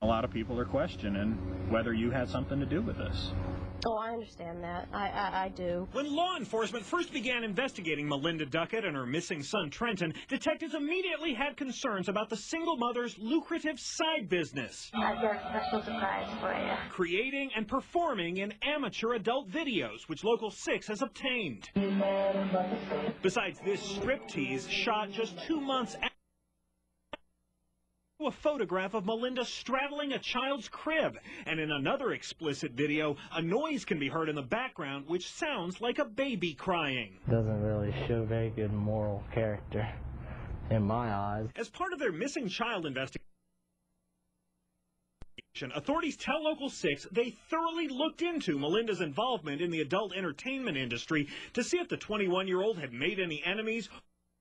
A lot of people are questioning whether you had something to do with this. Oh, I understand that. I, I, I do. When law enforcement first began investigating Melinda Duckett and her missing son Trenton, detectives immediately had concerns about the single mother's lucrative side business. I've got a special surprise for you. Creating and performing in amateur adult videos, which Local 6 has obtained. Besides this striptease shot just two months after a photograph of Melinda straddling a child's crib. And in another explicit video, a noise can be heard in the background which sounds like a baby crying. Doesn't really show very good moral character in my eyes. As part of their missing child investigation, Authorities tell Local 6 they thoroughly looked into Melinda's involvement in the adult entertainment industry to see if the 21 year old had made any enemies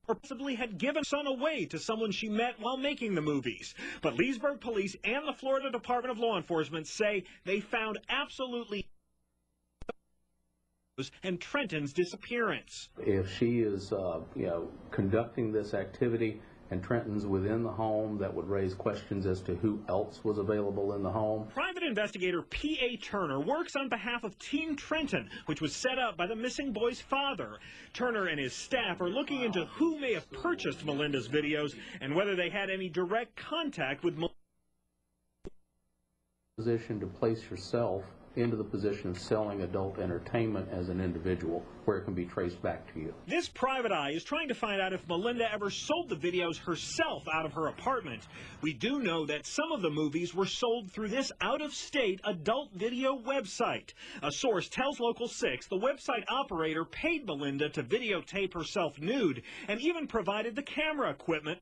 or possibly had given son away to someone she met while making the movies. But Leesburg Police and the Florida Department of Law Enforcement say they found absolutely and Trenton's disappearance. If she is, uh, you know, conducting this activity and Trenton's within the home, that would raise questions as to who else was available in the home. Private investigator P.A. Turner works on behalf of Team Trenton, which was set up by the missing boy's father. Turner and his staff are looking into who may have purchased Melinda's videos and whether they had any direct contact with Melinda. Position to place yourself into the position of selling adult entertainment as an individual where it can be traced back to you. This private eye is trying to find out if Melinda ever sold the videos herself out of her apartment. We do know that some of the movies were sold through this out-of-state adult video website. A source tells Local 6 the website operator paid Melinda to videotape herself nude and even provided the camera equipment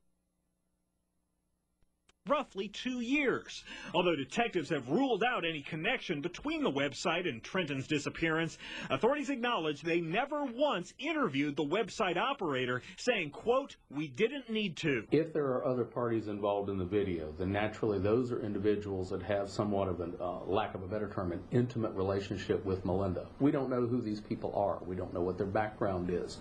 roughly two years. Although detectives have ruled out any connection between the website and Trenton's disappearance, authorities acknowledge they never once interviewed the website operator, saying, quote, we didn't need to. If there are other parties involved in the video, then naturally those are individuals that have somewhat of a uh, lack of a better term, an intimate relationship with Melinda. We don't know who these people are. We don't know what their background is.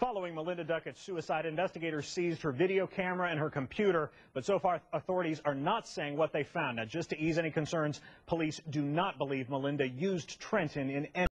Following Melinda Duckett's suicide, investigators seized her video camera and her computer, but so far authorities are not saying what they found. Now, just to ease any concerns, police do not believe Melinda used Trenton in any